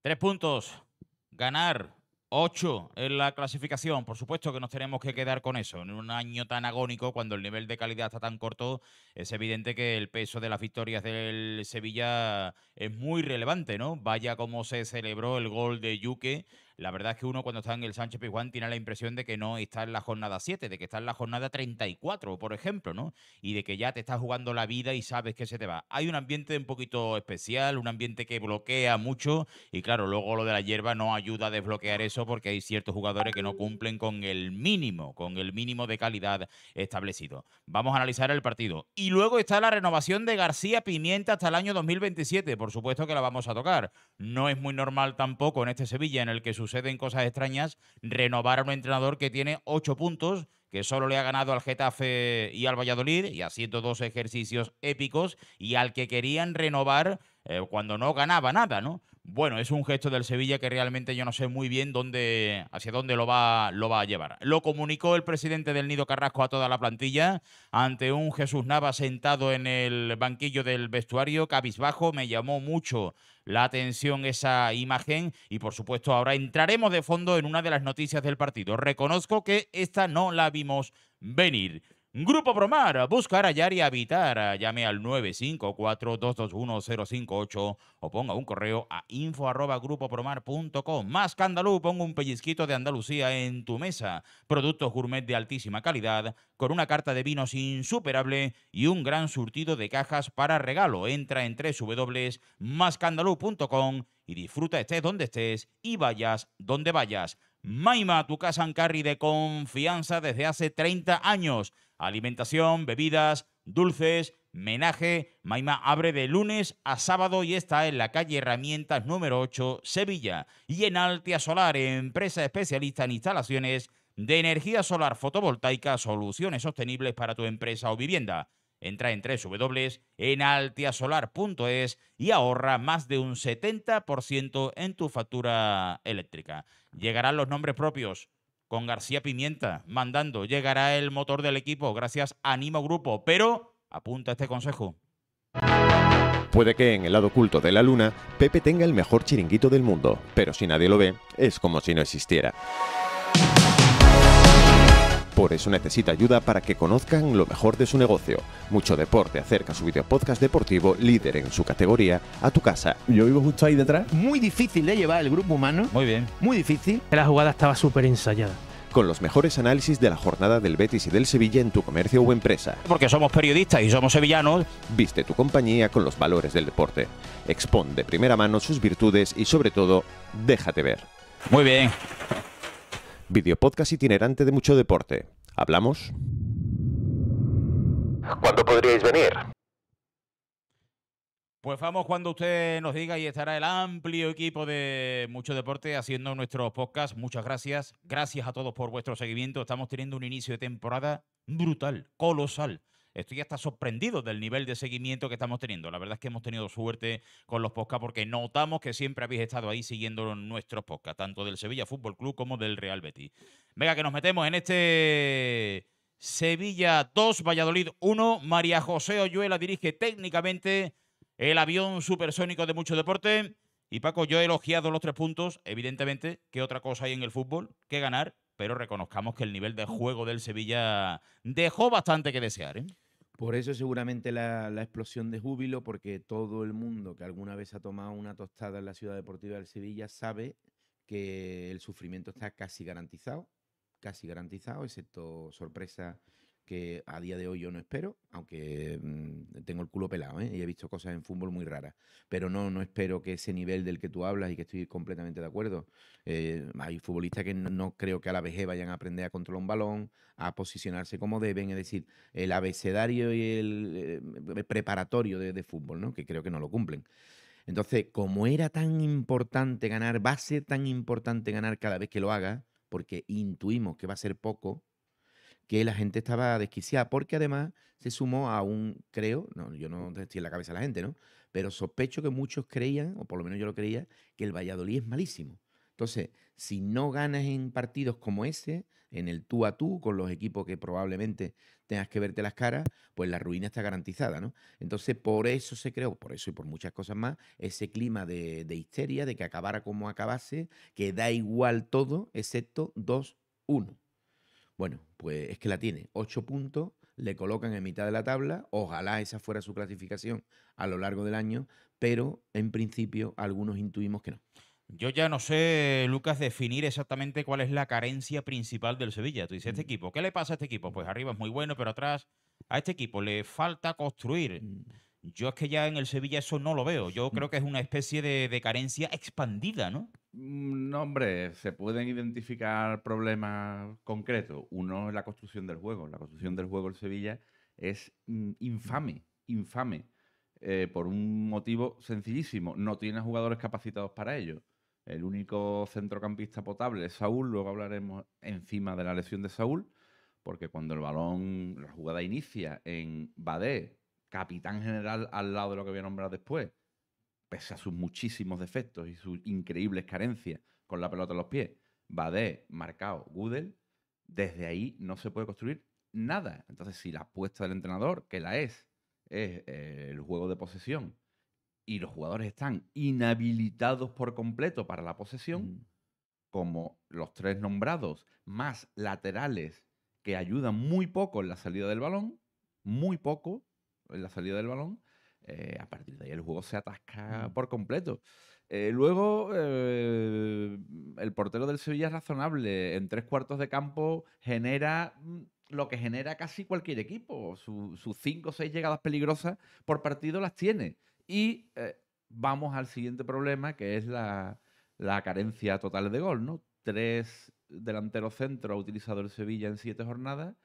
Tres puntos. Ganar. Ocho en la clasificación. Por supuesto que nos tenemos que quedar con eso. En un año tan agónico, cuando el nivel de calidad está tan corto, es evidente que el peso de las victorias del Sevilla es muy relevante, ¿no? Vaya como se celebró el gol de Yuque la verdad es que uno cuando está en el Sánchez Pizjuán tiene la impresión de que no está en la jornada 7, de que está en la jornada 34, por ejemplo, ¿no? Y de que ya te estás jugando la vida y sabes que se te va. Hay un ambiente un poquito especial, un ambiente que bloquea mucho y claro, luego lo de la hierba no ayuda a desbloquear eso porque hay ciertos jugadores que no cumplen con el mínimo, con el mínimo de calidad establecido. Vamos a analizar el partido. Y luego está la renovación de García Pimienta hasta el año 2027, por supuesto que la vamos a tocar. No es muy normal tampoco en este Sevilla en el que sus suceden cosas extrañas, renovar a un entrenador que tiene ocho puntos, que solo le ha ganado al Getafe y al Valladolid, y haciendo dos ejercicios épicos, y al que querían renovar eh, cuando no ganaba nada, ¿no? Bueno, es un gesto del Sevilla que realmente yo no sé muy bien dónde, hacia dónde lo va, lo va a llevar. Lo comunicó el presidente del Nido Carrasco a toda la plantilla ante un Jesús Nava sentado en el banquillo del vestuario, cabizbajo. Me llamó mucho la atención esa imagen y por supuesto ahora entraremos de fondo en una de las noticias del partido. Reconozco que esta no la vimos venir. Grupo Promar, buscar, hallar y habitar. Llame al 954-221-058 o ponga un correo a info arroba grupopromar.com. Más Candalú, ponga un pellizquito de Andalucía en tu mesa. Productos gourmet de altísima calidad, con una carta de vinos insuperable y un gran surtido de cajas para regalo. Entra en www.mascandalú.com y disfruta estés donde estés y vayas donde vayas. Maima, tu casa en carry de confianza desde hace 30 años. Alimentación, bebidas, dulces, menaje. Maima abre de lunes a sábado y está en la calle Herramientas número 8, Sevilla. Y en Altia Solar, empresa especialista en instalaciones de energía solar fotovoltaica, soluciones sostenibles para tu empresa o vivienda. Entra en www.enaltiasolar.es y ahorra más de un 70% en tu factura eléctrica. Llegarán los nombres propios con García Pimienta mandando. Llegará el motor del equipo gracias a Animo Grupo. Pero apunta este consejo. Puede que en el lado oculto de la luna Pepe tenga el mejor chiringuito del mundo, pero si nadie lo ve, es como si no existiera. Por eso necesita ayuda para que conozcan lo mejor de su negocio. Mucho Deporte acerca su video podcast deportivo, líder en su categoría, a tu casa. Yo vivo justo ahí detrás. Muy difícil de llevar el grupo humano. Muy bien. Muy difícil. La jugada estaba súper ensayada con los mejores análisis de la jornada del Betis y del Sevilla en tu comercio o empresa. Porque somos periodistas y somos sevillanos. Viste tu compañía con los valores del deporte. Expon de primera mano sus virtudes y sobre todo, déjate ver. Muy bien. Video podcast itinerante de mucho deporte. ¿Hablamos? ¿Cuándo podríais venir? Pues vamos cuando usted nos diga y estará el amplio equipo de Mucho Deporte haciendo nuestro podcast. Muchas gracias. Gracias a todos por vuestro seguimiento. Estamos teniendo un inicio de temporada brutal, colosal. Estoy hasta sorprendido del nivel de seguimiento que estamos teniendo. La verdad es que hemos tenido suerte con los podcasts porque notamos que siempre habéis estado ahí siguiendo nuestros podcasts, tanto del Sevilla Fútbol Club como del Real Betis. Venga, que nos metemos en este Sevilla 2, Valladolid 1. María José Oyuela dirige técnicamente el avión supersónico de mucho deporte. Y Paco, yo he elogiado los tres puntos. Evidentemente, ¿qué otra cosa hay en el fútbol que ganar? Pero reconozcamos que el nivel de juego del Sevilla dejó bastante que desear. ¿eh? Por eso seguramente la, explosión de júbilo, porque todo el mundo que alguna vez ha tomado una tostada en la ciudad deportiva del Sevilla sabe que el sufrimiento está casi garantizado, casi garantizado, excepto sorpresa que a día de hoy yo no espero, aunque mm, tengo el culo pelado ¿eh? y he visto cosas en fútbol muy raras, pero no, no espero que ese nivel del que tú hablas y que estoy completamente de acuerdo. Eh, hay futbolistas que no, creo que a la vejez vayan a aprender a controlar un balón, a posicionarse como deben, es decir, el abecedario y el, eh, preparatorio de, de, fútbol, ¿no? que creo que no lo cumplen. Entonces, como era tan importante ganar, va a ser tan importante ganar cada vez que lo haga, porque intuimos que va a ser poco, que la gente estaba desquiciada, porque además se sumó a un, creo, no, yo no estoy en la cabeza de la gente, ¿no? Pero sospecho que muchos creían, o por lo menos yo lo creía, que el Valladolid es malísimo. Entonces, si no ganas en partidos como ese, en el tú a tú, con los equipos que probablemente tengas que verte las caras, pues la ruina está garantizada, ¿no? Entonces, por eso se creó, por eso y por muchas cosas más, ese clima de, de histeria, de que acabara como acabase, que da igual todo, excepto 2-1. Bueno, pues es que la tiene. Ocho puntos, le colocan en mitad de la tabla. Ojalá esa fuera su clasificación a lo largo del año, pero en principio algunos intuimos que no. Yo ya no sé, Lucas, definir exactamente cuál es la carencia principal del Sevilla. Tú dices, este Mm. equipo, ¿qué le pasa a este equipo? Pues arriba es muy bueno, pero atrás a este equipo le falta construir. Mm, Yo es que ya en el Sevilla eso no lo veo. Yo creo que es una especie de, de carencia expandida, ¿no? Mm, No, hombre, se pueden identificar problemas concretos. Uno es la construcción del juego. La construcción del juego en Sevilla es mm, infame, infame. eh, por un motivo sencillísimo. No tiene jugadores capacitados para ello. El único centrocampista potable es Saúl. Luego hablaremos encima de la lesión de Saúl. Porque cuando el balón, la jugada inicia en Badé, capitán general al lado de lo que voy a nombrar después, pese a sus muchísimos defectos y sus increíbles carencias con la pelota en los pies, Badé, Marcao, Gudel, desde ahí no se puede construir nada. Entonces, si la apuesta del entrenador, que la es, es eh, el juego de posesión, y los jugadores están inhabilitados por completo para la posesión, mm. como los tres nombrados, más laterales que ayudan muy poco en la salida del balón, muy poco en la salida del balón, eh, a partir de ahí el juego se atasca por completo. Eh, luego, eh, el portero del Sevilla es razonable. En tres cuartos de campo genera mm, lo que genera casi cualquier equipo. Su- sus cinco o seis llegadas peligrosas por partido las tiene. Y vamos al siguiente problema, que es la, la carencia total de gol, ¿no? Tres delanteros centros ha utilizado el Sevilla en siete jornadas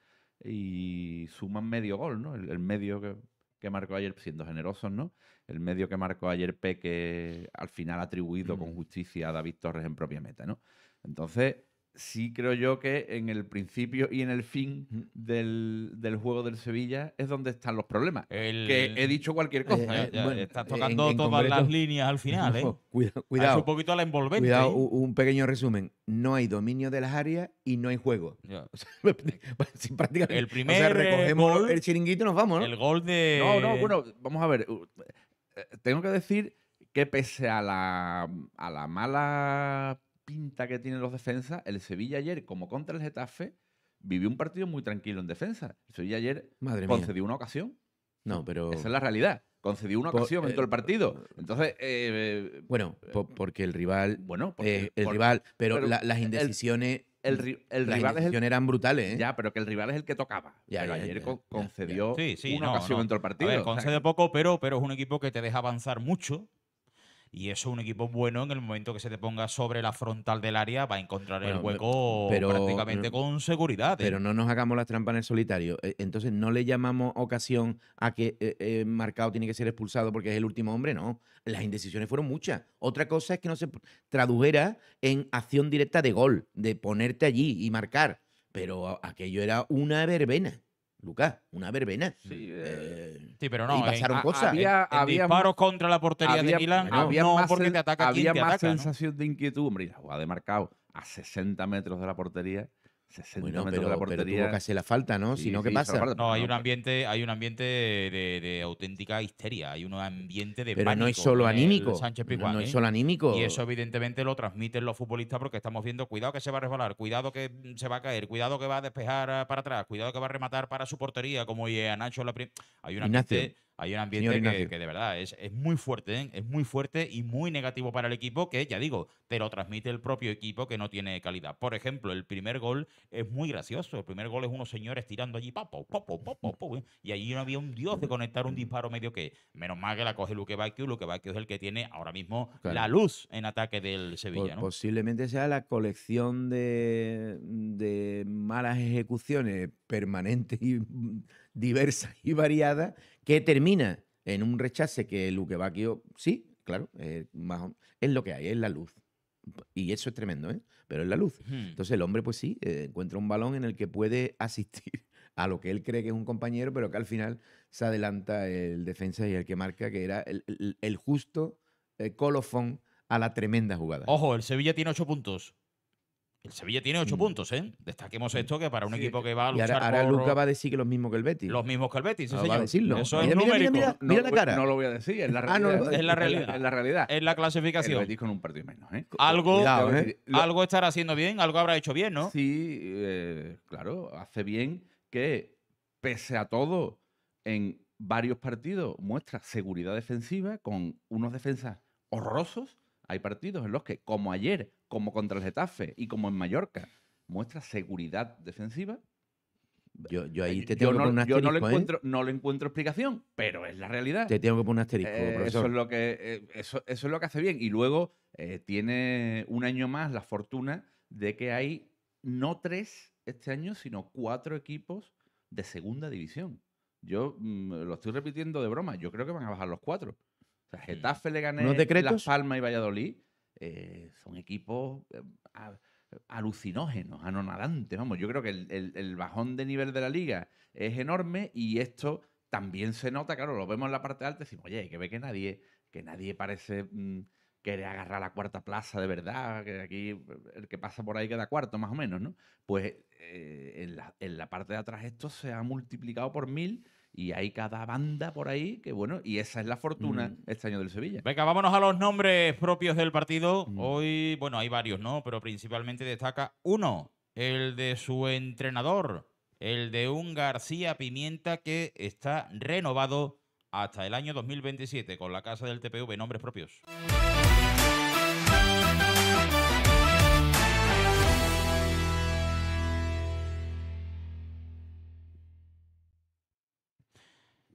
y suman medio gol, ¿no? El, el medio que, que marcó ayer, siendo generosos, ¿no? El medio que marcó ayer Peque, al final atribuido con Mm. justicia a David Torres en propia meta, ¿no? Entonces, sí creo yo que en el principio y en el fin del, del juego del Sevilla es donde están los problemas. El- Que he dicho cualquier cosa. Eh, ya bueno, estás tocando en todas las líneas al final, ¿eh? Ojo, cuida- Hace cuidado, un poquito a la envolvente. cuidado, ¿eh? un pequeño resumen. No hay dominio de las áreas y no hay juego. Ya. O sea, sí, prácticamente. El o sea, primer, eh, recogemos gol- el chiringuito y nos vamos, ¿no? El gol de. No, no, bueno, vamos a ver. eh, Tengo que decir que pese a la, a la mala pinta que tienen los defensas, el Sevilla ayer, como contra el Getafe, vivió un partido muy tranquilo en defensa. El Sevilla ayer Madre mía. concedió una ocasión. No, pero. Esa es la realidad. Concedió una Por- ocasión en todo el eh, partido. Entonces, eh, Bueno, po- porque el rival. bueno, porque eh, el por- rival. Pero, pero la- las indecisiones. el, las rival es el indecisiones eran brutales, ¿eh? Ya, pero que el rival es el que tocaba. Ya, pero ya, ayer ya, co- ya, concedió Sí, sí, una no, ocasión no. en todo el A partido. ver, o sea, concede poco, pero, pero es un equipo que te deja avanzar mucho. Y eso es un equipo bueno en el momento que se te ponga sobre la frontal del área, va a encontrar el Bueno, hueco pero- prácticamente con seguridad. ¿eh? Pero no nos hagamos las trampas en el solitario. Eh, Entonces, no le llamamos ocasión a que eh, eh, Marcado tiene que ser expulsado porque es el último hombre, no. Las indecisiones fueron muchas. Otra cosa es que no se tradujera en acción directa de gol, de ponerte allí y marcar. Pero aquello era una verbena, Lucas, una verbena. Sí, Eh, Sí, pero y no. pasaron a- cosas. había- en había disparos contra la portería de Milán, no, había no, más, porque te ataca quien había te más ataca, ¿no? sensación de inquietud. Hombre, y la jugada de marcado a 60 metros de la portería. 60 bueno, metros de la pero, pero portería. tuvo que hacer la falta, ¿no? Sí, si no, ¿qué pasa? falta. No, hay No, un pero- ambiente, hay un ambiente de, de auténtica histeria, hay un ambiente de Pero no es solo anímico. Sánchez No, Pizjuán, no ¿eh? es solo anímico. Y eso evidentemente lo transmiten los futbolistas porque estamos viendo, cuidado que se va a resbalar, cuidado que mm, se va a caer, cuidado que va a despejar ah, para atrás, cuidado que va a rematar para su portería, como y a Nacho la prim- Hay un Ignacio. ambiente, hay un ambiente que, de verdad es, es muy fuerte, ¿eh? es muy fuerte y muy negativo para el equipo que, ya digo, te lo transmite el propio equipo que no tiene calidad. Por ejemplo, el primer gol es muy gracioso. El primer gol es unos señores tirando allí, papo, papo, papo, papo, ¿eh? y allí no había un dios de conectar un disparo medio que, menos mal que la coge Luque Bacchio, Luque Bacchio es el que tiene ahora mismo Claro. la luz en ataque del Sevilla, ¿no? Posiblemente sea la colección de, de malas ejecuciones permanentes y diversas y variadas que termina en un rechace que Luque sí, claro, eh, más es lo que hay, es la luz. Y eso es tremendo, ¿eh? Pero es la luz. Entonces el hombre, pues sí, eh, encuentra un balón en el que puede asistir a lo que él cree que es un compañero, pero que al final se adelanta el defensa y el que marca, que era el, el- el justo eh, colofón a la tremenda jugada. Ojo, el Sevilla tiene ocho puntos. El Sevilla tiene ocho Mm. puntos, ¿eh? Destaquemos esto que para un Sí, equipo que va a y luchar ahora, ahora por Luca va a decir que lo mismo que el Betis. los mismos que el Betis, sí, Ah, va a señor. decirlo. Eso es Mira, mira, mira, numérico. mira. No, la lo- cara. no lo voy a decir, es la Ah, no, realidad. es la realidad. Es la realidad. Es la El clasificación. Betis con un partido menos, ¿eh? Algo, Cuidado, ¿eh? lo- algo estará haciendo bien, algo habrá hecho bien, ¿no? Sí, eh, claro, hace bien que, pese a todo, en varios partidos muestra seguridad defensiva con unos defensas horrorosos. Hay partidos en los que, como ayer, como contra el Getafe y como en Mallorca, muestra seguridad defensiva. Yo, yo ahí Eh, te tengo que no, poner un yo no le asterisco, ¿eh? encuentro, no le encuentro explicación, pero es la realidad. Te tengo que poner un asterisco, Eh, eso, profesor. es lo que, eh, eso, eso es lo que hace bien. Y luego eh, tiene un año más la fortuna de que hay no tres este año, sino cuatro equipos de segunda división. Yo mm, lo estoy repitiendo de broma. Yo creo que van a bajar los cuatro. O sea, Getafe, Leganés, Las? Palmas y Valladolid eh, son equipos eh, alucinógenos, anonadantes. Vamos, yo creo que el, el- bajón de nivel de la liga es enorme y esto también se nota, claro, lo vemos en la parte alta y decimos, oye, hay que ve que nadie, que nadie parece mm, querer agarrar la cuarta plaza de verdad, que aquí eh, el que pasa por ahí queda cuarto, más o menos, ¿no? Pues en, la, en la parte de atrás esto se ha multiplicado por mil y hay cada banda por ahí que, bueno, y esa es la fortuna Mm. este año del Sevilla. Venga, vámonos a los nombres propios del partido. Mm. Hoy, bueno, hay varios, ¿no? Pero principalmente destaca uno, el de su entrenador, el de un García Pimienta que está renovado hasta el año 2027 con la casa del TPV, nombres propios.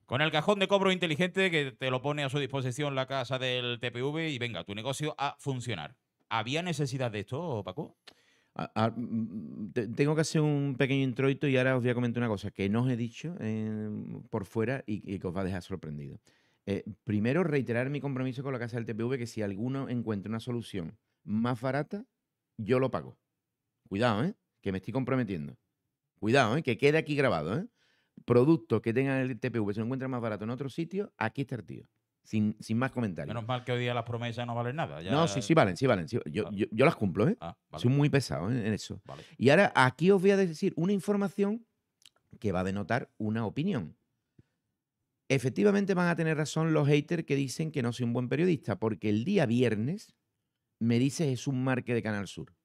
Con el cajón de cobro inteligente que te lo pone a su disposición la casa del TPV y venga, tu negocio a funcionar. ¿Había necesidad de esto, Paco? Mm, te- tengo que hacer un pequeño introito y ahora os voy a comentar una cosa que no os he dicho eh, por fuera y, y que os va a dejar sorprendido. Eh, primero, reiterar mi compromiso con la casa del TPV que si alguno encuentra una solución más barata, yo lo pago. Cuidado, ¿eh? Que me estoy comprometiendo. Cuidado, ¿eh? Que quede aquí grabado, ¿eh? Productos que tengan el TPV, se lo encuentra más barato en otro sitio, aquí está el tío. Sin, sin más comentarios. Menos mal que hoy día las promesas no valen nada. ya- No, sí, sí valen, sí valen. sí- yo, Vale. yo- yo las cumplo, ¿eh? Ah, vale, Soy muy pesado ¿eh? en eso. vale. Y ahora aquí os voy a decir una información que va a denotar una opinión. Efectivamente van a tener razón los haters que dicen que no soy un buen periodista, porque el día viernes me dice Jesús Marque de Canal Sur.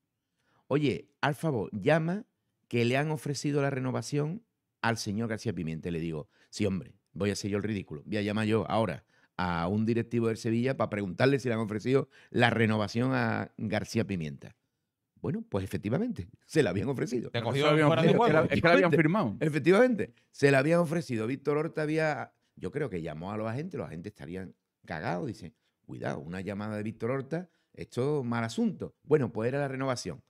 Oye, al favor, llama que le han ofrecido la renovación al señor García Pimienta. Y le digo, sí, hombre, voy a hacer yo el ridículo. Voy a llamar yo ahora a un directivo del Sevilla para preguntarle si le han ofrecido la renovación a García Pimienta. Bueno, pues efectivamente, se la habían ofrecido. Te cogió habían- que la- es que la habían Efectivamente. firmado. Efectivamente, se la habían ofrecido. Víctor Horta había, yo creo que llamó a los agentes, los agentes estarían cagados, dicen, cuidado, una llamada de Víctor Horta, esto es mal asunto. Bueno, pues era la renovación.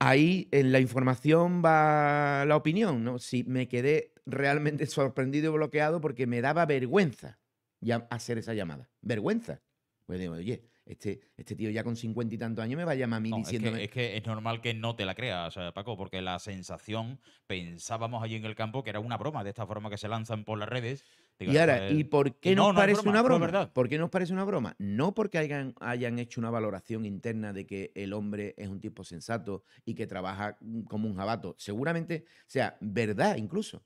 Ahí en la información va la opinión, ¿no? Si me quedé realmente sorprendido y bloqueado porque me daba vergüenza ya hacer esa llamada. Vergüenza. Pues digo, oye, este, este tío ya con cincuenta y tantos años me va a llamar a mí No, es, que, diciéndome. es que es normal que no te la creas, Paco, porque la sensación, pensábamos allí en el campo que era una broma, de esta forma que se lanzan por las redes. Digo, Y ahora, ¿y por qué no, nos no parece broma, una broma? verdad. ¿Por qué nos parece una broma? No porque hayan, hayan hecho una valoración interna de que el hombre es un tipo sensato y que trabaja mm, como un jabato. Seguramente sea verdad incluso.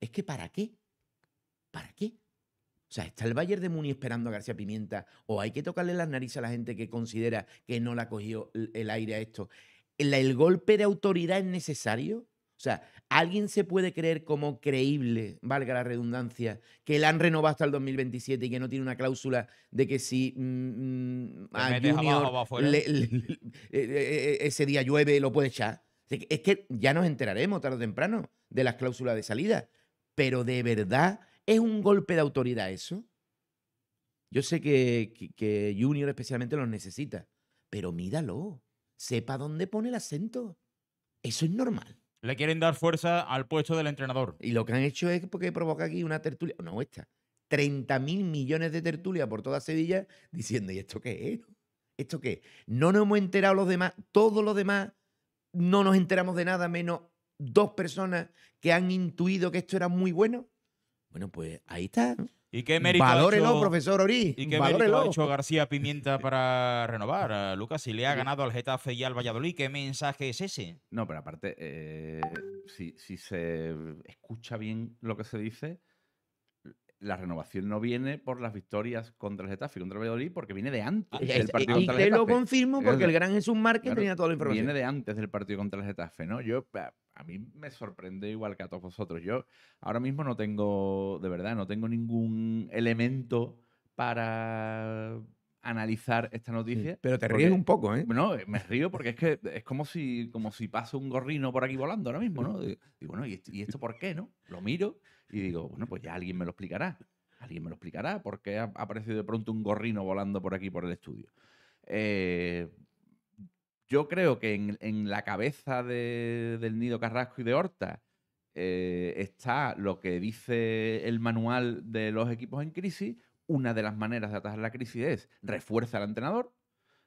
Es que ¿para qué? ¿Para qué? O sea, ¿está el Bayern de Muni esperando a García Pimienta? ¿O hay que tocarle las narices a la gente que considera que no le ha cogido el el aire a esto? ¿El, el golpe de autoridad es necesario? O sea, ¿alguien se puede creer como creíble, valga la redundancia, que la han renovado hasta el 2027 y que no tiene una cláusula de que si mm, mm, a abajo, Junior abajo afuera. le- le- le- eh, eh, ese día llueve, lo puede echar? Es que- Es que ya nos enteraremos tarde o temprano de las cláusulas de salida. Pero de verdad, ¿es un golpe de autoridad eso? Yo sé que, que- que Junior especialmente los necesita, pero míralo, sepa dónde pone el acento. Eso es normal. Le quieren dar fuerza al puesto del entrenador. Y lo que han hecho es porque provoca aquí una tertulia, no esta, 30 mil millones de tertulias por toda Sevilla diciendo, ¿y esto qué es? ¿Esto qué es? No nos hemos enterado los demás, todos los demás no nos enteramos de nada menos dos personas que han intuido que esto era muy bueno. Bueno, pues ahí está. ¿Y qué mérito ha hecho- profesor Ori. ¿Y qué mérito valórelo. ha hecho García Pimienta para renovar? Eh, Lucas, si le ha ganado al Getafe y al Valladolid, ¿qué mensaje es ese? No, pero aparte, eh, si, si se escucha bien lo que se dice, la renovación no viene por las victorias contra el Getafe y contra el Valladolid, porque viene de antes Ah, del partido y contra el te lo confirmo porque el gran Jesús Márquez Claro, tenía toda la información. Viene de antes del partido contra el Getafe, ¿no? Yo, a, mí me sorprende igual que a todos vosotros. Yo ahora mismo no tengo, de verdad, no tengo ningún elemento para analizar esta noticia. Pero te porque- ríes un poco, ¿eh? No, me río porque es que es como si, como si pasa un gorrino por aquí volando ahora mismo, ¿no? Y Digo, bueno, ¿y esto, ¿y esto por qué, no? Lo miro y digo, bueno, pues ya alguien me lo explicará. Alguien me lo explicará por qué ha ha aparecido de pronto un gorrino volando por aquí, por el estudio. Eh, yo creo que en, la cabeza de- del Nido Carrasco y de Horta eh, está lo que dice el manual de los equipos en crisis. Una de las maneras de atajar la crisis es refuerza al entrenador.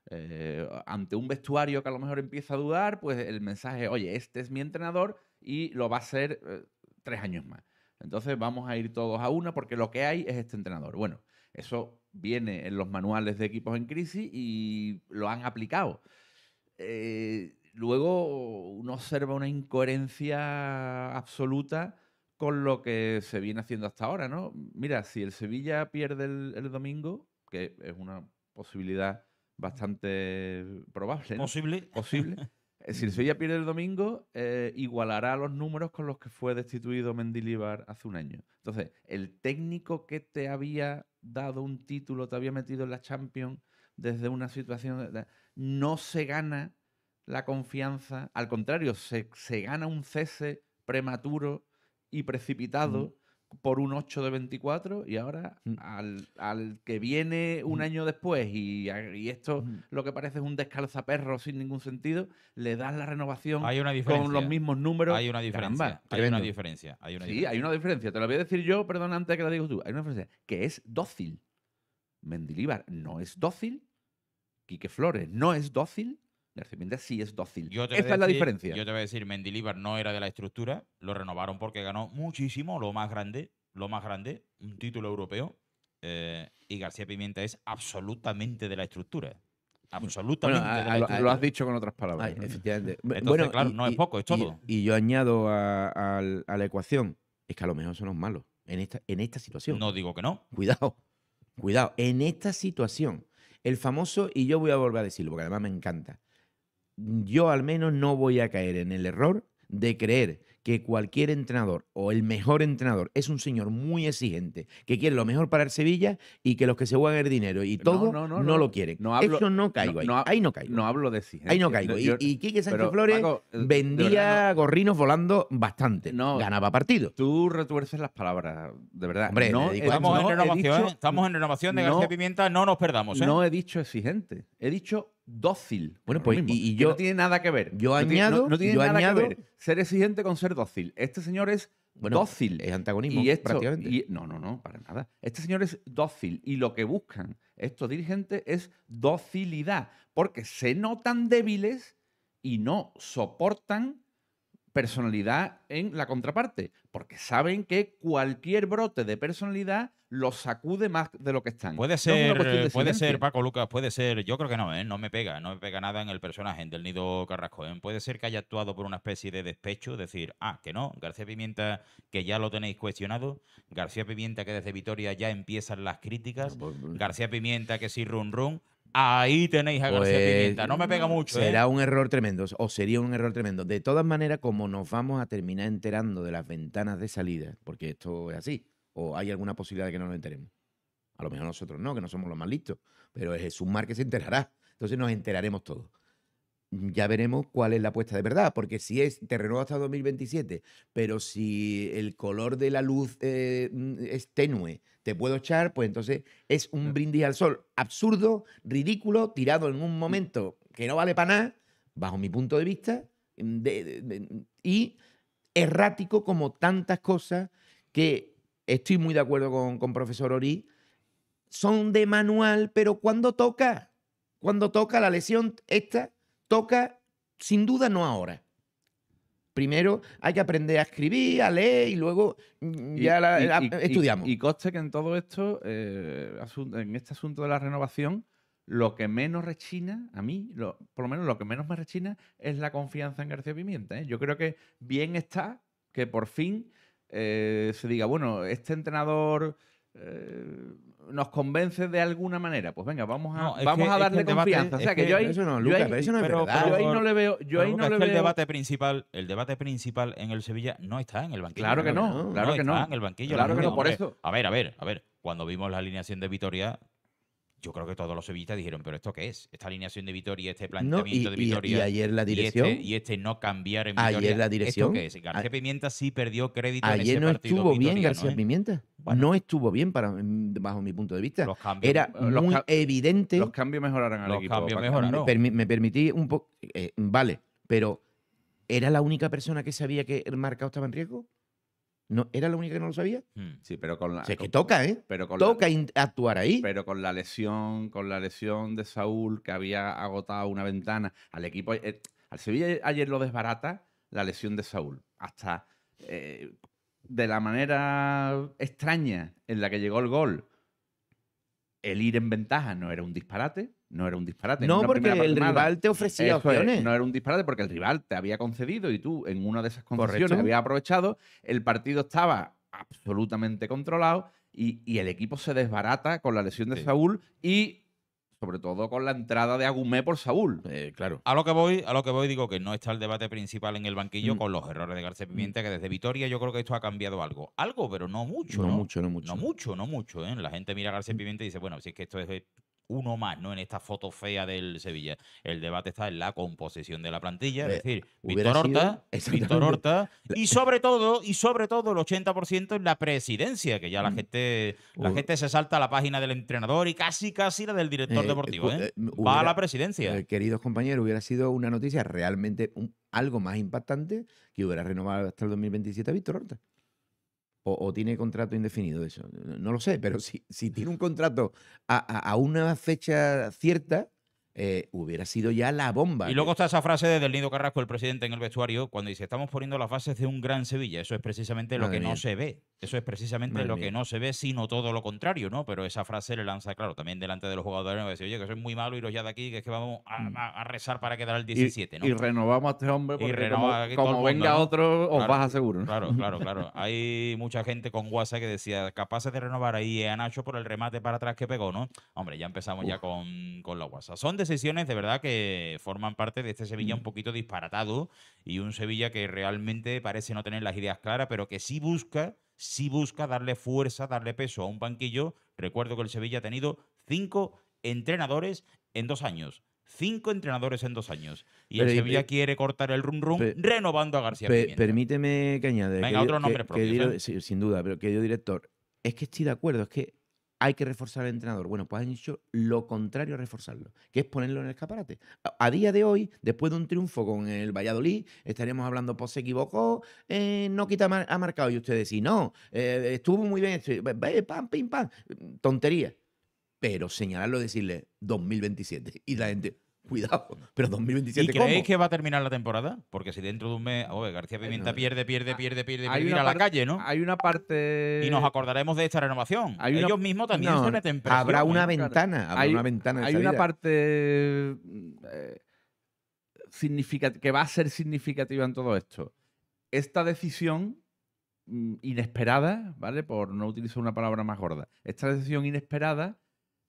Eh, ante un vestuario que a lo mejor empieza a dudar, pues el mensaje, oye, este es mi entrenador y lo va a ser eh, tres años más. Entonces vamos a ir todos a una porque lo que hay es este entrenador. Bueno, eso viene en los manuales de equipos en crisis y lo han aplicado. Eh, luego uno observa una incoherencia absoluta con lo que se viene haciendo hasta ahora, ¿no? Mira, si el Sevilla pierde el, el domingo, que es una posibilidad bastante probable, ¿no? ¿Posible? posible. Eh, Si el Sevilla pierde el domingo, eh, igualará los números con los que fue destituido Mendilibar hace un año. Entonces, el técnico que te había dado un título, te había metido en la Champions desde una situación... no se gana la confianza, al contrario, se, se gana un cese prematuro y precipitado por un 8 de 24 y ahora Mm. al, al que viene un Mm. año después y, y esto Mm. lo que parece es un descalzaperro sin ningún sentido, le das la renovación Hay una diferencia. con los mismos números. Hay una diferencia. Caramba, hay una diferencia. Hay una Sí, diferencia. hay una diferencia. Te lo voy a decir yo, perdón, antes que la digas tú. Hay una diferencia. Que es dócil. Mendilíbar no es dócil. Quique Flores no es dócil. García Pimienta sí es dócil. Yo te voy a Esa es la decir- diferencia. Yo te voy a decir, Mendilibar no era de la estructura, lo renovaron porque ganó muchísimo, lo más grande, lo más grande, un título europeo. eh, y García Pimienta es absolutamente de la estructura. Absolutamente a- de la a- lo, a- estructura. lo has dicho con otras palabras. Ay, ¿no? efectivamente. Entonces, claro, no es poco, es todo. Y, yo añado a, a la ecuación, es que a lo mejor son los malos en esta, en esta situación. No digo que no. Cuidado, cuidado. En esta situación, el famoso, y yo voy a volver a decirlo porque además me encanta, yo al menos no voy a caer en el error de creer que cualquier entrenador o el mejor entrenador es un señor muy exigente, que quiere lo mejor para el Sevilla y que los que se juegan el dinero y todo no, no, no, no. lo quieren. No hablo- Eso no caigo ahí. no ha- ahí no caigo. No hablo de exigencia. ahí no caigo. Y, Yo- y Quique Sánchez pero, Flores Paco, eh, vendía verdad gorrinos volando bastante. No. Ganaba partidos. Tú retuerces las palabras, de verdad. Hombre, Estamos en renovación, dicho-. Estamos en renovación de García Pimienta, no nos perdamos, ¿eh? No he dicho exigente, he dicho dócil. Bueno, pues, y- yo- no tiene nada que ver. yo no tiene- no- añado- no, tiene yo nada añado- que ver ser exigente con ser dócil. Este señor es Bueno, dócil. Es antagonismo, Y esto, prácticamente. y- no, no, no, para nada. Este señor es dócil y lo que buscan estos dirigentes es docilidad, porque se notan débiles y no soportan personalidad en la contraparte, porque saben que cualquier brote de personalidad los sacude más de lo que están. Puede No es una ser, puede ser. Paco Lucas, puede ser. Yo creo que no, ¿eh? no me pega, no me pega nada en el personaje del Nido Carrasco. ¿eh? Puede ser que haya actuado por una especie de despecho, decir, ah, que no, García Pimienta, que ya lo tenéis cuestionado, García Pimienta, que desde Vitoria ya empiezan las críticas, Pues, García Pimienta, que sí, run run. Ahí tenéis a García Pues, Pimienta. No me pega mucho, ¿eh? Será un error tremendo, o sería un error tremendo. De todas maneras, como nos vamos a terminar enterando de las ventanas de salida, porque esto es así, o hay alguna posibilidad de que no nos enteremos. A lo mejor nosotros no, que no somos los más listos, pero es Jesús Mar que se enterará. Entonces nos enteraremos todos. Ya veremos cuál es la apuesta de verdad, porque si es, te renuevo hasta 2027, pero si el color de la luz eh, mm, es tenue, te puedo echar, pues entonces es un brindis al sol. Absurdo, ridículo, tirado en un momento que no vale para nada, bajo mi punto de vista, mm, de- de- de- y errático como tantas cosas que estoy muy de acuerdo con, con profesor Ori, son de manual, pero cuando toca, cuando toca la lesión esta, toca sin duda no ahora. Primero hay que aprender a escribir, a leer y luego mm, Y- ya la- y- la- y- y- estudiamos. Y, conste que en todo esto, eh, en este asunto de la renovación, lo que menos rechina, a mí, lo- por lo menos lo que menos me rechina, es la confianza en García Pimienta. ¿eh? Yo creo que bien está que por fin eh, se diga, bueno, este entrenador eh, nos convence de alguna manera. Pues venga, vamos a, No, vamos que- a darle debate- confianza. O sea, que, que- yo ahí, eso no, yo Lucas, ahí- pero eso no es pero- verdad. yo ahí por- no le veo, yo ahí no es le que el veo. debate principal, el debate principal en el Sevilla no está en el banquillo. Claro que no, no, no, claro que está no. en el banquillo. Claro la que no, por eso. A ver, a ver, a ver. Cuando vimos la alineación de Vitoria, yo creo que todos los sevillistas dijeron, pero ¿esto qué es? Esta alineación de Vitoria, este No, y, planteamiento de y- y Vitoria. ayer la y dirección, este, y este no cambiar en Ayer Vitoria. la ¿Esto dirección- qué es? García a- Pimienta sí perdió crédito en ayer ese no partido estuvo bien García ¿eh? Pimienta. Bueno. No estuvo bien para, bajo mi punto de vista. Los cambios, Era los muy evidente. Los cambios mejorarán al Los equipo. cambios mejoraron. me, permi- me permití un poco. vale, pero ¿era la única persona que sabía que el marcado estaba en riesgo? ¿No, ¿Era la única que no lo sabía? Hmm. Sí, pero con la. O sea, que toca, ¿eh? pero con la- Toca in- actuar ahí. pero con la lesión, con la lesión de Saúl, que había agotado una ventana, al equipo, eh, al Sevilla ayer lo desbarata la lesión de Saúl. Hasta eh, de la manera extraña en la que llegó el gol, el ir en ventaja no era un disparate, no era un disparate. no, porque el rival te ofrecía Eso es, opciones. no era un disparate porque el rival te había concedido y tú en una de esas concesiones Correcto. habías aprovechado. El partido estaba absolutamente controlado y, y el equipo se desbarata con la lesión de Sí. Saúl y sobre todo con la entrada de Agumé por Saúl. Eh, claro. A lo que voy, a lo que voy digo que no está el debate principal en el banquillo Mm. con los errores de García Pimienta, que desde Vitoria yo creo que esto ha cambiado algo. Algo, pero no mucho, no, ¿no? mucho, no mucho. No mucho, no mucho. ¿eh? La gente mira a García Pimienta y dice, bueno, si es que esto es uno más, ¿no? En esta foto fea del Sevilla. El debate está en la composición de la plantilla, Eh, es decir, hubiera Víctor Horta. Víctor Horta, y sobre todo, y sobre todo el 80% en la presidencia, que ya la Mm. gente, la gente se salta a la página del entrenador y casi casi la del director Eh, deportivo, eh, ¿eh? eh, Va a la presidencia. Eh, queridos compañeros, hubiera sido una noticia realmente un- algo más impactante que hubiera renovado hasta el 2027 a Víctor Horta. O, tiene contrato indefinido de eso. No, lo sé, pero si, si tiene un contrato a- a una fecha cierta, eh, hubiera sido ya la bomba. Y luego está esa frase de Del Nido Carrasco, el presidente, en el vestuario, cuando dice, estamos poniendo las bases de un gran Sevilla. Eso es precisamente lo que no se ve. Eso es precisamente Madre lo mía. que no se ve, sino todo lo contrario, ¿no? Pero esa frase le lanza, claro, también delante de los jugadores, a oye, que soy muy malo, iros ya de aquí, que es que vamos a, Mm. a- a rezar para quedar el Y- 17, ¿no? Y, renovamos a este hombre Y porque renovamos como, aquí todo como el mundo, venga ¿no? otro, os Claro. baja seguro. ¿no? Claro, claro, claro. Hay mucha gente con WhatsApp que decía, capaces de renovar ahí a Nacho por el remate para atrás que pegó, ¿no? Hombre, ya empezamos ya con, con la WhatsApp. Son decisiones de verdad que forman parte de este Sevilla un poquito disparatado y un Sevilla que realmente parece no tener las ideas claras, pero que sí busca, sí busca darle fuerza, darle peso a un banquillo. Recuerdo que el Sevilla ha tenido cinco entrenadores en dos años. Cinco entrenadores en dos años. Y Pero el Sevilla quiere cortar el rum rum renovando a García Pe- Pimienta. permíteme que añade. Venga, que- ¿eh? sí, sin duda, pero querido director, es que estoy de acuerdo, es que hay que reforzar al entrenador. Bueno, pues han hecho lo contrario a reforzarlo, que es ponerlo en el escaparate. A, día de hoy, después de un triunfo con el Valladolid, estaríamos hablando, pues se equivocó, eh, no quita ha marcado. Y ustedes decís, no, eh, estuvo muy bien, ve, pam, pim, pam, tontería. Pero señalarlo, decirle 2027. Y la gente, cuidado, pero ¿Y 2027 creéis ¿cómo? que va a terminar la temporada? Porque si dentro de un mes, oye, García Pimienta no. pierde, pierde, pierde, pierde, Hay pierde, ir a la calle, ¿no? Hay una parte... Y nos acordaremos de esta renovación. hay una- Ellos mismos también No, se meten presión. habrá una ¿eh? ventana, habrá Hay- una ventana de Hay una parte eh, que va a ser significativa en todo esto. Esta decisión mm, inesperada, ¿vale? Por no utilizar una palabra más gorda. Esta decisión inesperada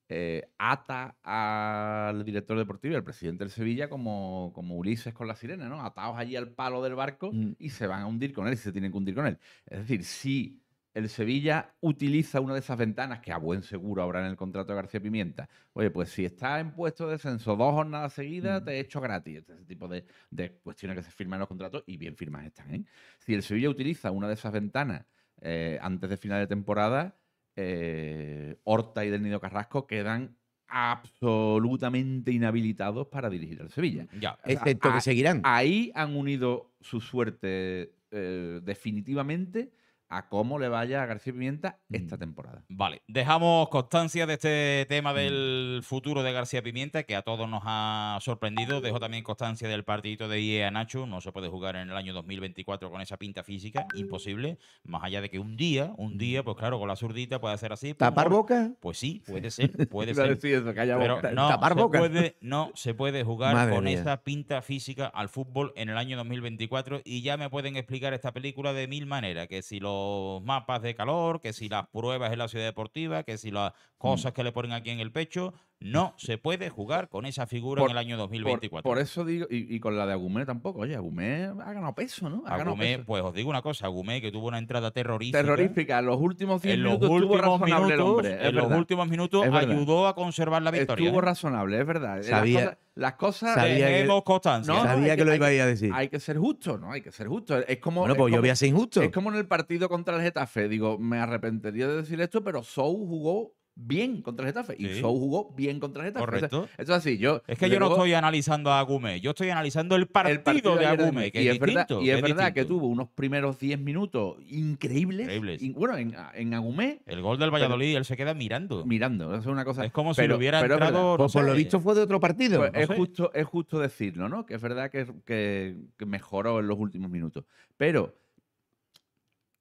eh, ata al director deportivo y al presidente del Sevilla como, como Ulises con la sirena, ¿no? Atados allí al palo del barco Mm. y se van a hundir con él, y se tienen que hundir con él. Es decir, si el Sevilla utiliza una de esas ventanas que a buen seguro habrá en el contrato de García Pimienta, oye, pues si está en puesto de descenso dos jornadas seguidas, Mm. te he hecho gratis. Ese tipo de, de cuestiones que se firman en los contratos y bien firmas están. ¿eh? Si el Sevilla utiliza una de esas ventanas eh, antes de final de temporada, eh, Horta y Del Nido Carrasco quedan absolutamente inhabilitados para dirigir al Sevilla. Ya. Sea, Excepto a- que seguirán. Ahí han unido su suerte eh, definitivamente a cómo le vaya a García Pimienta esta Mm. temporada. Vale, dejamos constancia de este tema Mm. del futuro de García Pimienta, que a todos nos ha sorprendido. Dejo también constancia del partidito de IEA Nacho. No se puede jugar en el año 2024 con esa pinta física, imposible. Más allá de que un día, un día, pues claro, con la zurdita puede hacer así. pum, ¿Tapar gol. boca? Pues sí, puede ser, puede a ser. decir eso, calla Pero boca. no tapar se, boca. puede, no se puede jugar Madre con mía. esa pinta física al fútbol en el año 2024 y ya me pueden explicar esta película de mil maneras, que si los mapas de calor, que si las pruebas en la ciudad deportiva, que si las cosas que le ponen aquí en el pecho, no se puede jugar con esa figura Por- en el año Por, 2024. por eso digo, y, y con la de Agumé tampoco. Oye, Agumé ha ganado peso, ¿no? Ha ganado Agumé, peso. pues os digo una cosa, Agumé que tuvo una entrada terrorífica. Terrorífica. En los últimos 10 En los minutos estuvo últimos razonable el minutos, hombre. en los últimos minutos ayudó a conservar la victoria. Estuvo ¿eh? razonable, es verdad. Las Sabía- cosas- Las cosas, sabía que- constancia. No, Sabía que, que- lo ibais a decir. hay que ser justo, ¿no? Hay que ser justo. Es como, bueno, es pues yo como- voy a ser injusto. Es como en el partido contra el Getafe. Digo, me arrepentiría de decir esto, pero Sou jugó bien contra el Getafe. Y Sí. Sou jugó bien contra el Getafe. Correcto. Eso es así. Yo, Es que yo no estoy analizando a Agumé, yo estoy analizando el partido, el partido de Agumé, que y es, es verdad, y es que verdad que tuvo unos primeros 10 minutos increíbles. Increíbles. Y, bueno, en, en Agumé, El gol del Valladolid, él se queda mirando. mirando. Eso es una cosa. es como si pero- le hubiera pero entrado. no Pues por lo visto fue de otro partido. Pues no es, sé. justo, es justo decirlo, ¿no? Que es verdad que, que- que mejoró en los últimos minutos. Pero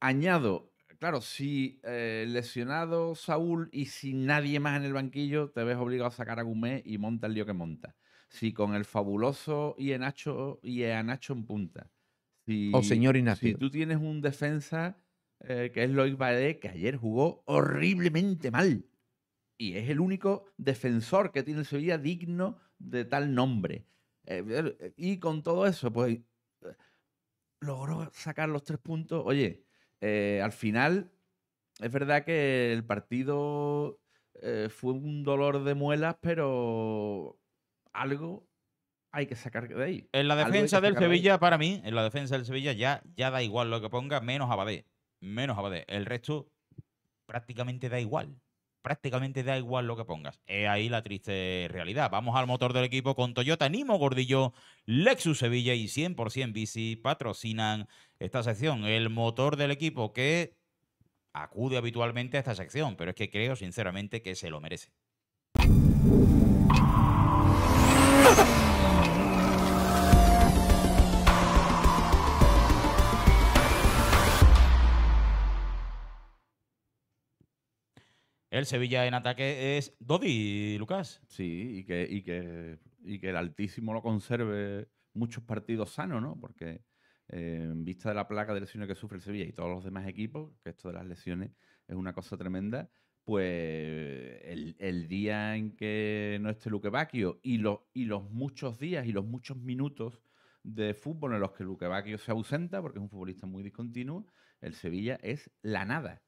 añado, claro, si eh, lesionado Saúl y sin nadie más en el banquillo, te ves obligado a sacar a Gumé y monta el lío que monta. Si con el fabuloso Ienacho y Nacho en punta. Si, O señor Ignacio. Si tú tienes un defensa eh, que es Loic Baedé, que ayer jugó horriblemente mal. Y es el único defensor que tiene el Sevilla digno de tal nombre. Eh, y con todo eso, pues logró sacar los tres puntos. Oye, eh, al final es verdad que el partido eh, fue un dolor de muelas, pero algo hay que sacar de ahí. En la defensa del de. Sevilla, para mí, en la defensa del Sevilla ya, ya da igual lo que ponga, menos Abadé. Menos Abadé. El resto prácticamente da igual. Prácticamente da igual lo que pongas. Es ahí la triste realidad. Vamos al motor del equipo con Toyota Nimo Gordillo, Lexus Sevilla y 100% Bici patrocinan esta sección. El motor del equipo que acude habitualmente a esta sección, pero es que creo sinceramente que se lo merece. El Sevilla en ataque es Dodi, Lucas. Sí, y que, y que, y que el Altísimo lo conserve muchos partidos sanos, ¿no? Porque eh, en vista de la placa de lesiones que sufre el Sevilla y todos los demás equipos, que esto de las lesiones es una cosa tremenda, pues el, día en que no esté Luque y, los y los muchos días y los muchos minutos de fútbol en los que Luque Bacchio se ausenta, porque es un futbolista muy discontinuo, el Sevilla es la nada.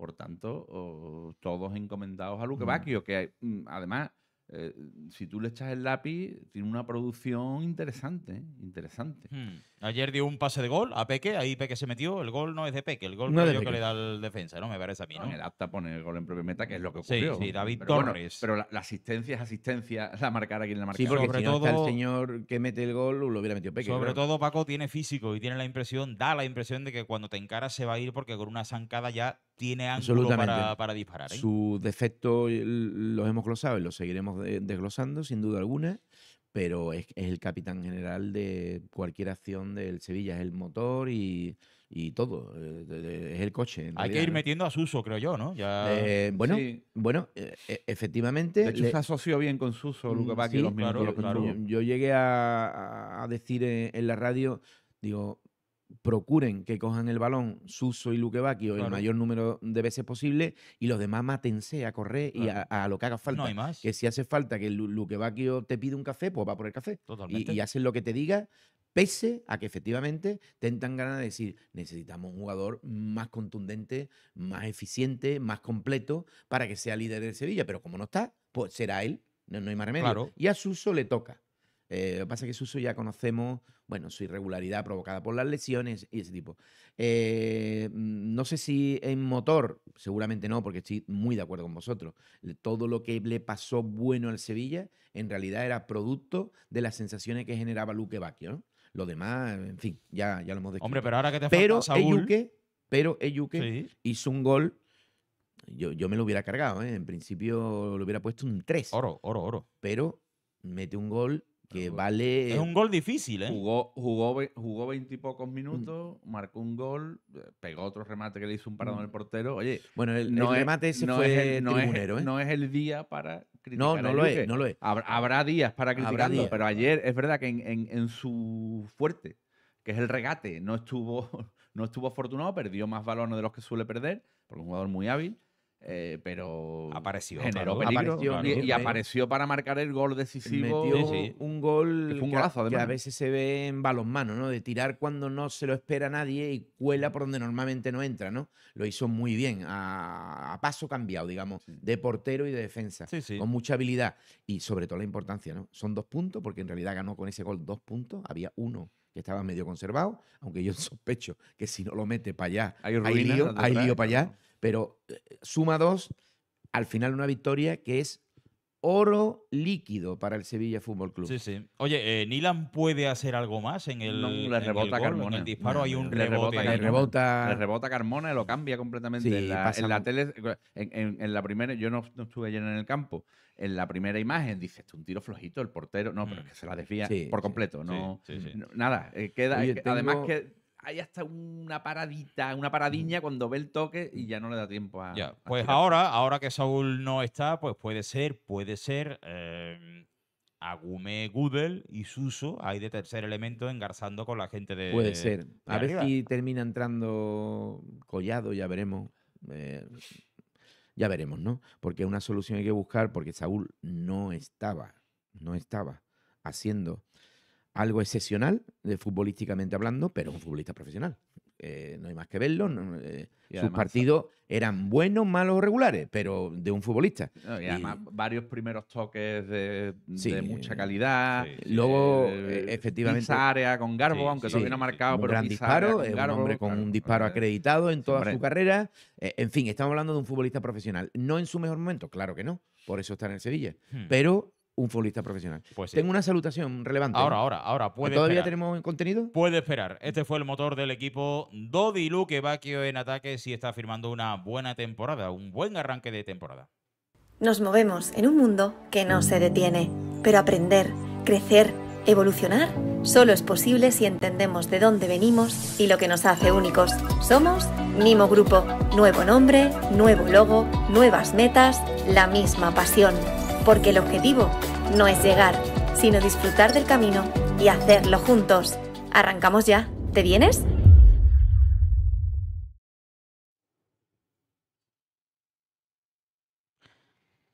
Por tanto, oh, todos encomendados a Luque Mm. Bacchio, que mm, además, eh, si tú le echas el lápiz, tiene una producción interesante, ¿eh? interesante. Hmm. Ayer dio un pase de gol a Peque, ahí Peque se metió. El gol no es de Peque, el gol No es de creo que Peque. le da el defensa, ¿no? Me parece a mí, No, ¿no? En el acta pone el gol en propia meta, que es lo que ocurrió. sí, David pero bueno, Torres. pero la, la asistencia es asistencia, la marcara quien la marca. Sí, porque sobre si no está el todo- señor que mete el gol, lo hubiera metido Peque. Sobre claro. todo Paco tiene físico y tiene la impresión, da la impresión de que cuando te encaras se va a ir porque con una zancada ya tiene ángulo para, disparar. ¿eh? Sus defectos los hemos glosado y los seguiremos de- desglosando, sin duda alguna. Pero es, es el capitán general de cualquier acción del Sevilla. Es el motor y, y todo. eh, es el coche. Hay que ir ¿no? metiendo a Suso, creo yo, ¿no? Ya... Eh, bueno, Sí. bueno eh, efectivamente. De hecho, le- se asoció bien con Suso, Mm, sí, los claro, claro. tuvo. Yo, yo llegué a, a- a decir en, en la radio, digo, procuren que cojan el balón Suso y Luque Bacchio el mayor número de veces posible y los demás mátense a correr y a, lo que haga falta. no hay más. Que si hace falta que Lu- Luque Bacchio te pide un café, pues va por el café. Totalmente. Y, y haces lo que te diga, pese a que efectivamente tentan ganas de decir, necesitamos un jugador más contundente, más eficiente, más completo para que sea líder del Sevilla. Pero como no está, pues será él, no, no hay más remedio. Claro. Y a Suso le toca. Eh, lo que pasa es que Suso ya conocemos, bueno, su irregularidad provocada por las lesiones y ese tipo. Eh, mm, no sé si en motor, seguramente no, porque estoy muy de acuerdo con vosotros. Todo lo que le pasó bueno al Sevilla, en realidad era producto de las sensaciones que generaba Luque Bacchio, ¿no? Lo demás, en fin, ya, ya lo hemos descrito. Hombre, pero ahora que te falta Pero Saúl... Eyuque, pero Eyuque Sí. hizo un gol. Yo, yo me lo hubiera cargado, ¿eh? en principio le hubiera puesto un 3, Oro, oro, oro. pero mete un gol que Pero vale. Es un gol difícil, ¿eh? Jugó, jugó, jugó 20 y pocos minutos, marcó un gol, eh, pegó otro remate que le hizo un paradón Mm. el portero. Oye, Bueno, el, no el remate ese no fue es el, no es- ¿eh? no es el día para criticar No, no lo Luque. es, no lo es. Habrá, habrá días para criticarlo, días. pero ayer es verdad que en, en- en su fuerte, que es el regate, no estuvo, no estuvo afortunado, perdió más balones de los que suele perder, porque es un jugador muy hábil, eh, pero Apareció, generó claro. peligro Apareció, y, apareció para marcar el gol decisivo. Metió Sí, sí. un gol Que un golazo, que, a veces se ve en balonmano, ¿no? De tirar cuando no se lo espera nadie y cuela por donde normalmente no entra, ¿no? Lo hizo muy bien, a, a paso cambiado, digamos, de portero y de defensa, Sí, sí. con mucha habilidad y sobre todo la importancia, ¿no? Son dos puntos, porque en realidad ganó con ese gol dos puntos, había uno que estaba medio conservado, aunque yo sospecho que si no lo mete para allá, Hay lío, detrás, hay lío para allá, pero eh, suma dos, al final una victoria que es oro líquido para el Sevilla Fútbol Club. Sí, sí. Oye, eh, ¿Nilan puede hacer algo más en el, No, le en el rebota gol? En Carmona. el disparo No, hay un le rebote. rebota Le rebota. Le rebota a Carmona y lo cambia completamente. Sí, en, la, pasa en la tele, en, en- en la primera, yo no, no estuve ayer en el campo. En la primera imagen dice, esto es un tiro flojito, el portero. No, pero Mm. es que se la desvía Sí, por sí, completo. no, sí, sí. no- nada, eh, queda. Oye, que- Además que hay hasta una paradita, una paradiña cuando ve el toque y ya no le da tiempo a. Ya, pues ahora, ahora que Saúl no está, pues puede ser, puede ser eh, Agume Gudel y Suso ahí de tercer elemento engarzando con la gente de. Puede ser. A ver si termina entrando Collado, ya veremos. Eh, ya veremos, ¿no? Porque una solución hay que buscar, porque Saúl no estaba, no estaba haciendo algo excepcional, de futbolísticamente hablando, pero un futbolista profesional. Eh, no hay más que verlo. no, eh, sus además- partidos eran buenos, malos o regulares, pero de un futbolista. No, y y- además, varios primeros toques de, mucha calidad. sí, sí. Luego, eh, eh, efectivamente, área con Garbo, aunque todavía no ha marcado, un pero gran disparo, con un hombre con claro, un disparo acreditado en toda su carrera. En fin, estamos hablando de un futbolista profesional. No en su mejor momento, claro que no, por eso está en el Sevilla, Hmm, pero un futbolista profesional. pues sí. Tengo una salutación relevante. ¿eh? Ahora, ahora, ahora. Puede ¿Todavía esperar. tenemos contenido? Puede esperar. Este fue el motor del equipo Dodi Luque Baquio en ataque. Sí está firmando una buena temporada, un buen arranque de temporada. Nos movemos en un mundo que no se detiene, pero aprender, crecer, evolucionar, solo es posible si entendemos de dónde venimos y lo que nos hace únicos. Somos Mimo Grupo, nuevo nombre, nuevo logo, nuevas metas, la misma pasión, porque el objetivo no es llegar, sino disfrutar del camino y hacerlo juntos. Arrancamos ya, ¿te vienes?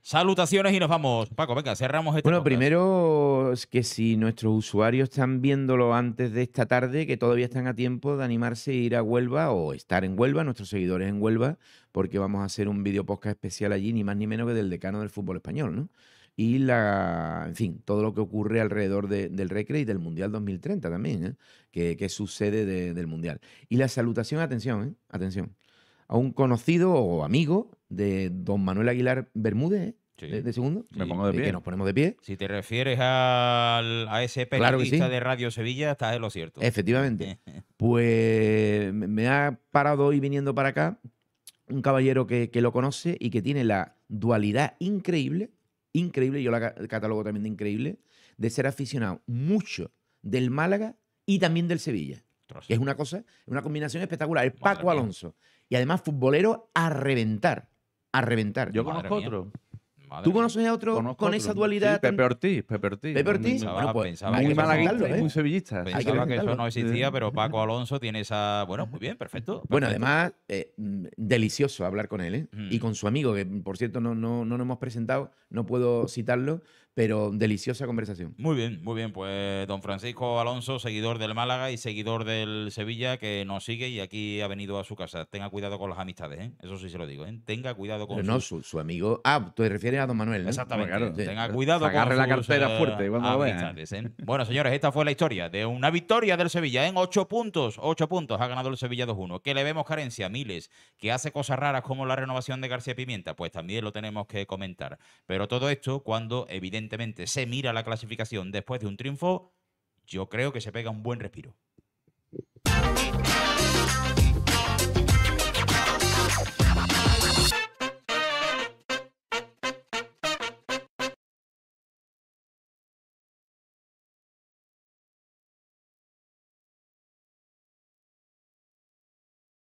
Salutaciones y nos vamos. Paco, venga, cerramos este Bueno, podcast. primero es que si nuestros usuarios están viéndolo antes de esta tarde, que todavía están a tiempo de animarse a ir a Huelva o estar en Huelva, nuestros seguidores en Huelva, porque vamos a hacer un video podcast especial allí, ni más ni menos que del decano del fútbol español, ¿no? Y la, en fin, todo lo que ocurre alrededor de- del Recre y del Mundial 2030 también, ¿eh? que, que sucede de- del Mundial. Y la salutación, atención, ¿eh? atención, a un conocido o amigo de don Manuel Aguilar Bermúdez, ¿eh? Sí. de, de segundo, Me pongo de pie. que nos ponemos de pie. Si te refieres al- a ese Claro periodista sí. de Radio Sevilla, estás en lo cierto. Efectivamente. Pues me- ha parado hoy viniendo para acá un caballero que, que lo conoce y que tiene la dualidad increíble, increíble, yo la ca- catalogo también de increíble, de ser aficionado mucho del Málaga y también del Sevilla. Que es una cosa, una combinación espectacular. Es Paco. Alonso. Y además futbolero a reventar. A reventar. Yo Madre conozco mía. otro. Madre ¿Tú mía. conoces a otro Conozco con otro. esa Sí, dualidad? tan- Pepe Ortiz, Pepe Ortiz. Pepe Ortiz. Pensaba- Bueno, pues, pensaba hay que Muy malaguista presentarlo, ¿eh? muy sevillista. Hay que Pensaba que eso presentarlo. no existía, Sí. pero Paco Alonso tiene esa. Bueno, muy bien, perfecto. Bueno, perfecto. además, eh, mm, delicioso hablar con él, ¿eh? Mm. Y con su amigo, que por cierto no, no, no nos hemos presentado, no puedo citarlo, pero deliciosa conversación. Muy bien, muy bien. Pues don Francisco Alonso, seguidor del Málaga y seguidor del Sevilla, que nos sigue y aquí ha venido a su casa. Tenga cuidado con las amistades, ¿eh? Eso sí se lo digo, ¿eh? Tenga cuidado con Pero no, su, su amigo. Ah, te refieres a don Manuel, ¿no? Exactamente. Claro, sí. Tenga cuidado con Agarre la cartera eh, fuerte cuando lo vea, ¿eh? amistades, ¿eh? Bueno, señores, esta fue la historia de una victoria del Sevilla en ocho puntos. Ocho puntos ha ganado el Sevilla 2-1. Que le vemos carencia, miles. Que hace cosas raras como la renovación de García Pimienta, pues también lo tenemos que comentar. Pero todo esto cuando evidentemente se mira la clasificación después de un triunfo, yo creo que se pega un buen respiro.